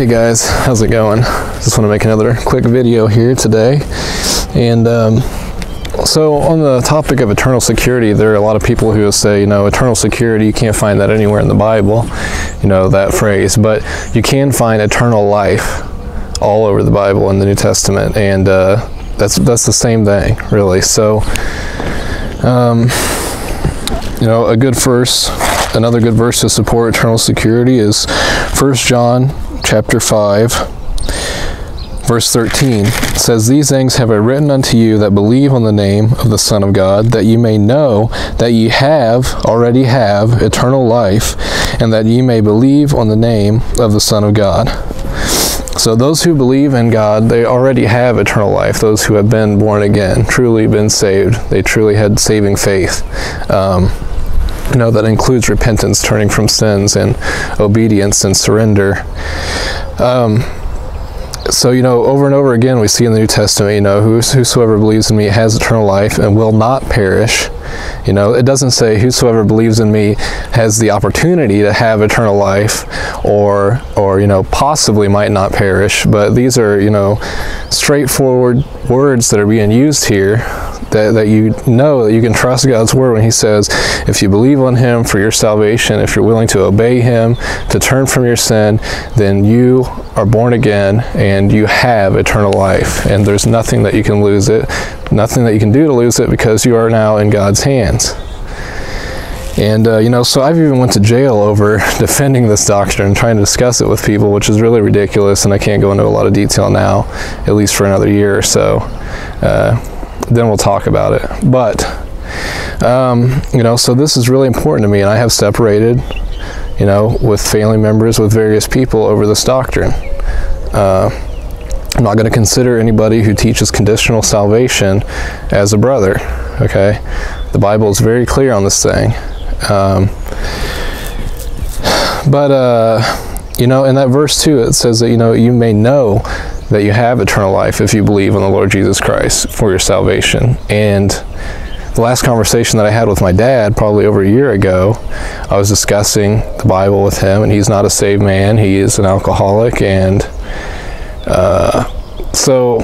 Hey guys, how's it going? Just want to make another quick video here today. And um, so, on the topic of eternal security, there are a lot of people who say, you know, eternal security, you can't find that anywhere in the Bible, you know, that phrase, but you can find eternal life all over the Bible in the New Testament. And uh, that's, that's the same thing, really. So, um, you know, a good verse, another good verse to support eternal security is 1 John chapter 5, verse 13 says, These things have I written unto you that believe on the name of the Son of God, that ye may know that ye have, already have, eternal life, and that ye may believe on the name of the Son of God. So those who believe in God, they already have eternal life. Those who have been born again, truly been saved, they truly had saving faith. Um, you know that includes repentance turning from sins and obedience and surrender. Um, so you know over and over again we see in the new testament you know whosoever believes in me has eternal life and will not perish. You know it doesn't say whosoever believes in me has the opportunity to have eternal life or or you know possibly might not perish but these are you know straightforward words that are being used here that, that you know that you can trust God's word when He says, if you believe on Him for your salvation, if you're willing to obey Him, to turn from your sin, then you are born again and you have eternal life. And there's nothing that you can lose it, nothing that you can do to lose it because you are now in God's hands. And uh, you know, so I've even went to jail over defending this doctrine, and trying to discuss it with people, which is really ridiculous, and I can't go into a lot of detail now, at least for another year or so. Uh, then we'll talk about it. But, um, you know, so this is really important to me, and I have separated, you know, with family members, with various people over this doctrine. Uh, I'm not going to consider anybody who teaches conditional salvation as a brother. Okay, the Bible is very clear on this thing. Um, but uh, you know, in that verse too, it says that you know you may know that you have eternal life if you believe in the Lord Jesus Christ for your salvation. And the last conversation that I had with my dad, probably over a year ago, I was discussing the Bible with him, and he's not a saved man. He is an alcoholic, and uh, so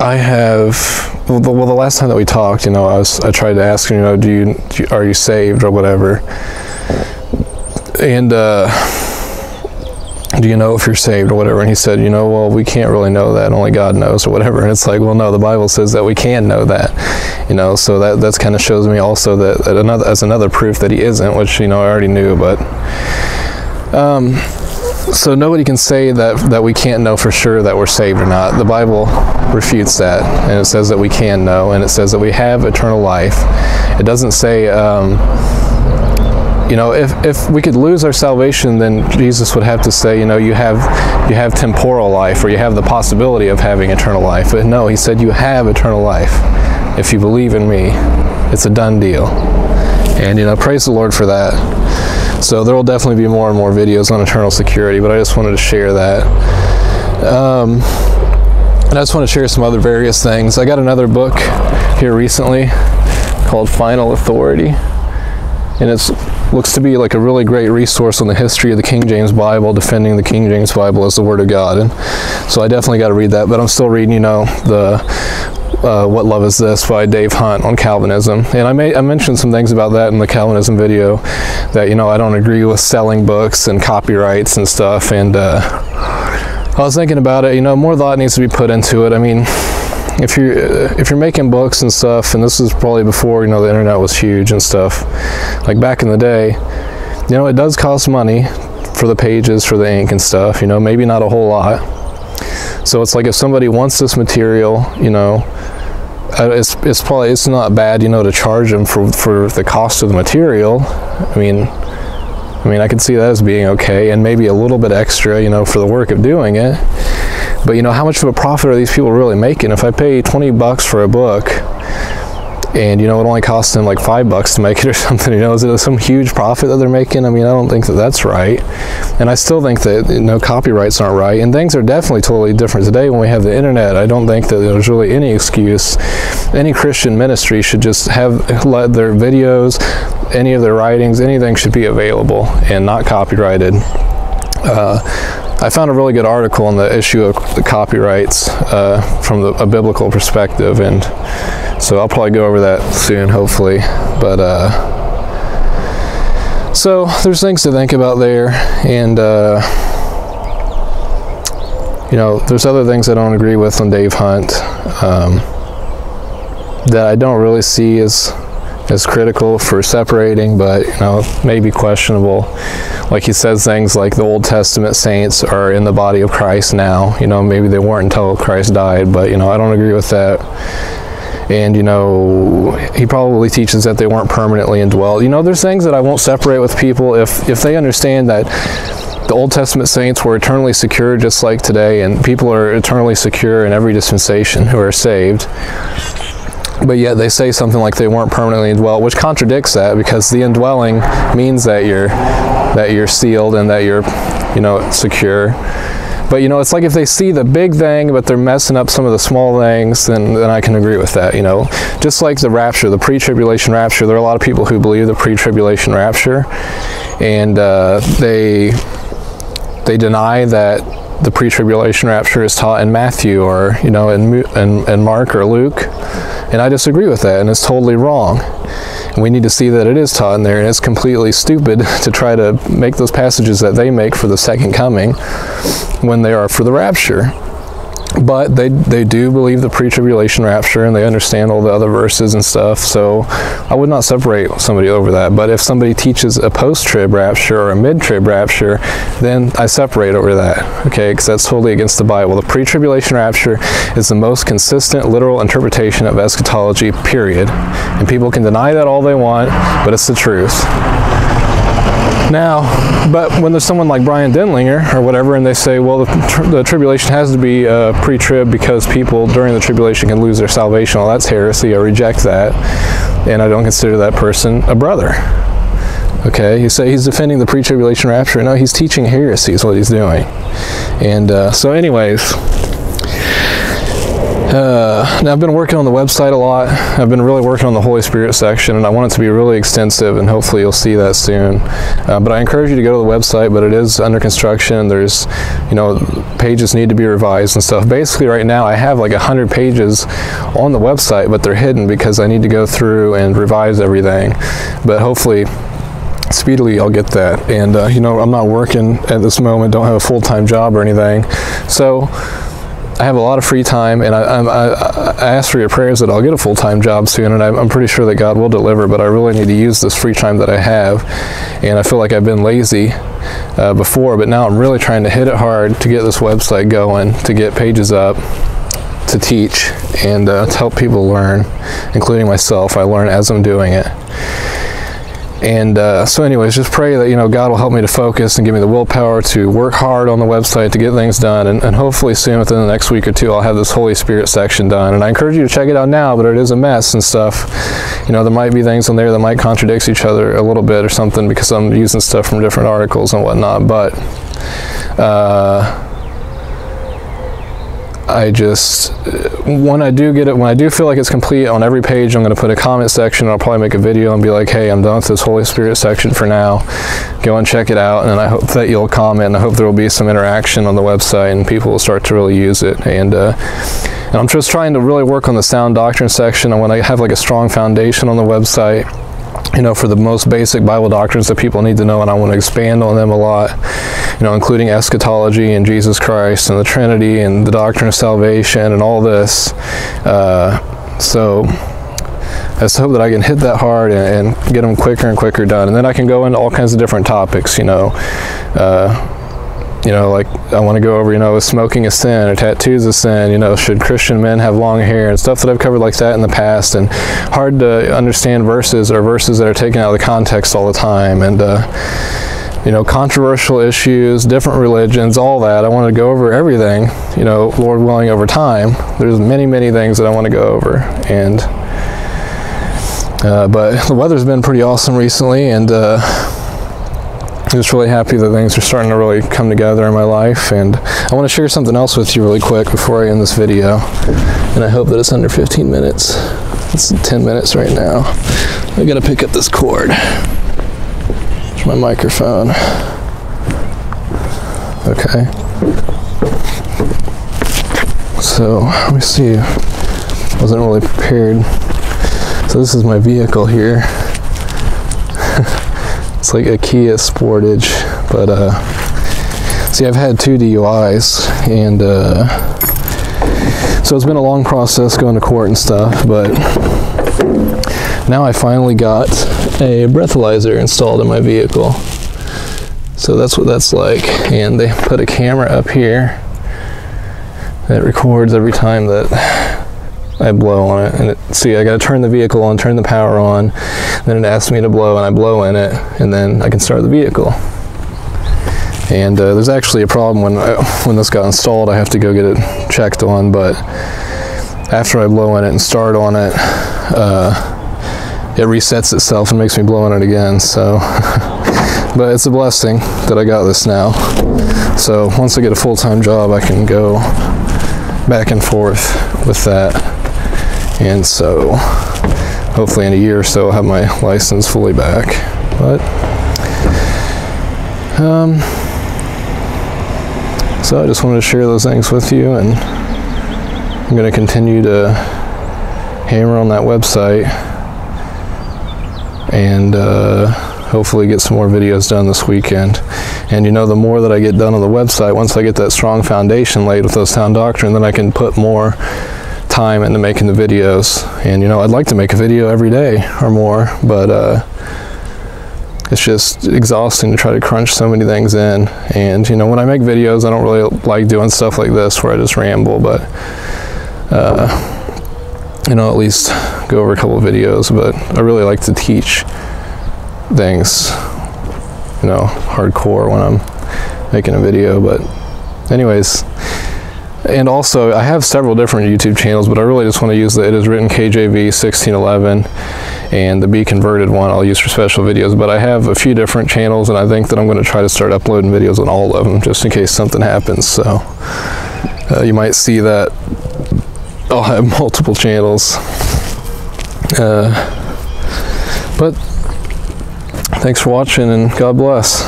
I have. Well the, well, the last time that we talked, you know, I was I tried to ask him, you know, do you, do you are you saved or whatever, and. Uh, do you know if you're saved or whatever? And he said, you know, well, we can't really know that. Only God knows or whatever. And it's like, well, no, the Bible says that we can know that, you know. So that that's kind of shows me also that, that another as another proof that he isn't, which you know I already knew, but. Um, so nobody can say that that we can't know for sure that we're saved or not. The Bible refutes that, and it says that we can know, and it says that we have eternal life. It doesn't say. Um, you know, if, if we could lose our salvation, then Jesus would have to say, you know, you have you have temporal life, or you have the possibility of having eternal life. But no, he said you have eternal life if you believe in me. It's a done deal. And you know, praise the Lord for that. So there will definitely be more and more videos on eternal security, but I just wanted to share that. Um, and I just want to share some other various things. I got another book here recently called Final Authority, and it looks to be like a really great resource on the history of the King James Bible, defending the King James Bible as the Word of God. And so I definitely got to read that. But I'm still reading, you know, the uh, What Love Is This by Dave Hunt on Calvinism. And I, may, I mentioned some things about that in the Calvinism video that, you know, I don't agree with selling books and copyrights and stuff. And uh, I was thinking about it, you know, more thought needs to be put into it. I mean, if you're if you're making books and stuff, and this is probably before you know the internet was huge and stuff, like back in the day, you know it does cost money for the pages, for the ink and stuff. You know, maybe not a whole lot. So it's like if somebody wants this material, you know, uh, it's it's probably it's not bad, you know, to charge them for for the cost of the material. I mean. I mean, I could see that as being okay, and maybe a little bit extra, you know, for the work of doing it. But you know, how much of a profit are these people really making? If I pay 20 bucks for a book, and you know it only costs them like five bucks to make it or something you know is it some huge profit that they're making? I mean i don't think that that's right. And i still think that you know copyrights aren't right. And things are definitely totally different today when we have the internet. I don't think that there's really any excuse. Any christian ministry should just have let their videos any of their writings anything should be available and not copyrighted. Uh, I found a really good article on the issue of the copyrights uh, from the, a biblical perspective, and so I'll probably go over that soon, hopefully. But uh, so there's things to think about there, and uh, you know, there's other things I don't agree with on Dave Hunt um, that I don't really see as as critical for separating, but you know, maybe questionable. Like he says things like the Old Testament saints are in the body of Christ now. You know, maybe they weren't until Christ died, but you know, I don't agree with that. And you know, he probably teaches that they weren't permanently indwelled. You know, there's things that I won't separate with people if if they understand that the Old Testament saints were eternally secure just like today, and people are eternally secure in every dispensation who are saved but yet they say something like they weren't permanently indwelt, which contradicts that because the indwelling means that you're that you're sealed and that you're you know secure. But you know, it's like if they see the big thing, but they're messing up some of the small things, then, then I can agree with that. You know, just like the rapture, the pre-tribulation rapture. There are a lot of people who believe the pre-tribulation rapture, and uh, they they deny that the pre-tribulation rapture is taught in Matthew or you know in, in, in Mark or Luke and I disagree with that, and it's totally wrong. And we need to see that it is taught in there, and it's completely stupid to try to make those passages that they make for the second coming when they are for the rapture but they they do believe the pre-tribulation rapture and they understand all the other verses and stuff so i would not separate somebody over that. But if somebody teaches a post-trib rapture or a mid-trib rapture then i separate over that okay? Because that's totally against the bible. The pre-tribulation rapture is the most consistent literal interpretation of eschatology period. And people can deny that all they want but it's the truth now, but when there's someone like Brian Denlinger or whatever, and they say, well, the, tr- the tribulation has to be uh, pre-trib because people during the tribulation can lose their salvation. Well, that's heresy. I reject that, and I don't consider that person a brother. Okay, you say he's defending the pre-tribulation rapture. No, he's teaching heresy is what he's doing. And uh, so, anyways, uh, now I've been working on the website a lot. I've been really working on the Holy Spirit section, and I want it to be really extensive. And hopefully, you'll see that soon. Uh, but I encourage you to go to the website. But it is under construction. There's, you know, pages need to be revised and stuff. Basically, right now I have like a hundred pages on the website, but they're hidden because I need to go through and revise everything. But hopefully, speedily I'll get that. And uh, you know, I'm not working at this moment. Don't have a full time job or anything, so I have a lot of free time, and I, I, I ask for your prayers that I'll get a full time job soon, and I'm, pretty sure that God will deliver. But I really need to use this free time that I have, and I feel like I've been lazy uh, before, but now I'm really trying to hit it hard to get this website going, to get pages up, to teach, and uh, to help people learn, including myself. I learn as I'm doing it. And uh, so, anyways, just pray that you know God will help me to focus and give me the willpower to work hard on the website to get things done. And, and, hopefully, soon within the next week or two, I'll have this Holy Spirit section done. And I encourage you to check it out now, but it is a mess and stuff. You know, there might be things on there that might contradict each other a little bit or something because I'm using stuff from different articles and whatnot. But uh, I just when I do get it when I do feel like it's complete on every page I'm going to put a comment section I'll probably make a video and be like hey I'm done with this Holy Spirit section for now. Go and check it out. And I hope that you'll comment and I hope there will be some interaction on the website and people will start to really use it. And uh, and I'm just trying to really work on the sound doctrine section. I want to have like a strong foundation on the website you know, for the most basic Bible doctrines that people need to know, and I want to expand on them a lot, you know, including eschatology and Jesus Christ and the Trinity and the doctrine of salvation and all this. Uh, so I just hope that I can hit that hard and, and, get them quicker and quicker done, and then I can go into all kinds of different topics, you know. Uh, you know, like I want to go over, you know, is smoking a sin or tattoos a sin? You know, should Christian men have long hair and stuff that I've covered like that in the past, and hard to understand verses or verses that are taken out of the context all the time, and uh, you know, controversial issues, different religions, all that. I want to go over everything. You know, Lord willing, over time. There's many, many things that I want to go over, and uh, but the weather's been pretty awesome recently, and. Uh, just really happy that things are starting to really come together in my life and I want to share something else with you really quick before I end this video and I hope that it's under 15 minutes it's 10 minutes right now I gotta pick up this cord it's my microphone Okay. So let me see. I Wasn't really prepared. So this is my vehicle here. it's like a Kia Sportage, but uh, see, I've had two DUIs, and uh, so it's been a long process going to court and stuff. But now I finally got a breathalyzer installed in my vehicle. So that's what that's like, and they put a camera up here that records every time that I blow on it. And it, see, I got to turn the vehicle on, turn the power on, then it asks me to blow, and I blow in it, and then I can start the vehicle. And uh, there's actually a problem when I, when this got installed. I have to go get it checked on, but after I blow in it and start on it, uh, it resets itself and makes me blow in it again. So, but it's a blessing that I got this now. So once I get a full-time job, I can go back and forth with that and so hopefully in a year or so I'll have my license fully back. But um, so I just wanted to share those things with you, and I'm going to continue to hammer on that website and uh, hopefully get some more videos done this weekend. And you know, the more that I get done on the website, once I get that strong foundation laid with those sound doctrine, then I can put more time into making the videos. And you know, I'd like to make a video every day or more, but uh, it's just exhausting to try to crunch so many things in. And you know, when I make videos, I don't really like doing stuff like this where I just ramble, but uh, you know, at least go over a couple videos. But I really like to teach things, you know, hardcore when I'm making a video. But anyways, and also, I have several different YouTube channels, but I really just want to use the It Is Written KJV 1611 and the Be Converted one I'll use for special videos. But I have a few different channels, and I think that I'm going to try to start uploading videos on all of them, just in case something happens. So uh, you might see that I'll have multiple channels. Uh, but thanks for watching, and God bless.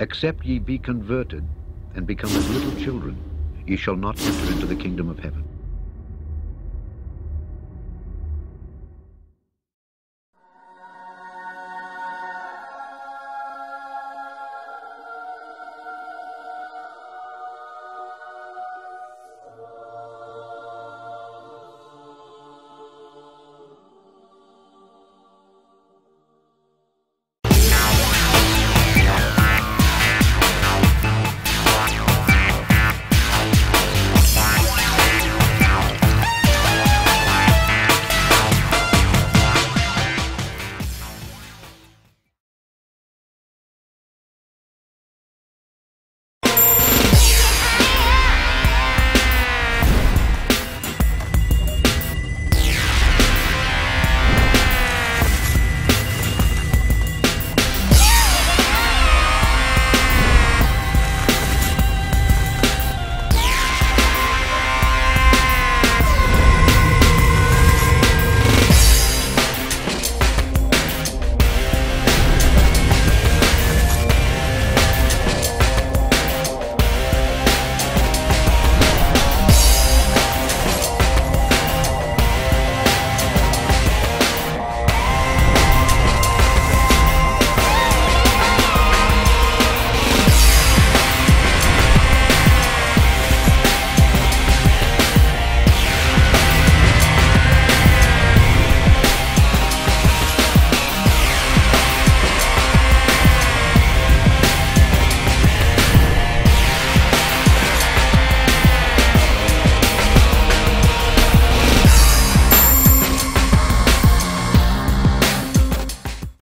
Except ye be converted and become as little children, ye shall not enter into the kingdom of heaven.